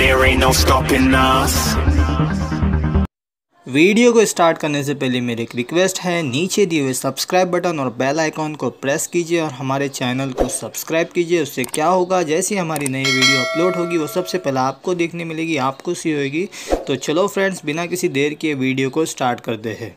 there ain't no stopping us. Video को start करने से पहले मेरी एक रिक्वेस्ट है नीचे दिए हुए सब्सक्राइब बटन और बेल आइकॉन को प्रेस कीजिए और हमारे चैनल को सब्सक्राइब कीजिए। उससे क्या होगा जैसी हमारी नई वीडियो अपलोड होगी वो सबसे पहले आपको देखने मिलेगी आपको सी होगी तो चलो फ्रेंड्स बिना किसी देर के वीडियो को स्टार्ट करते हैं।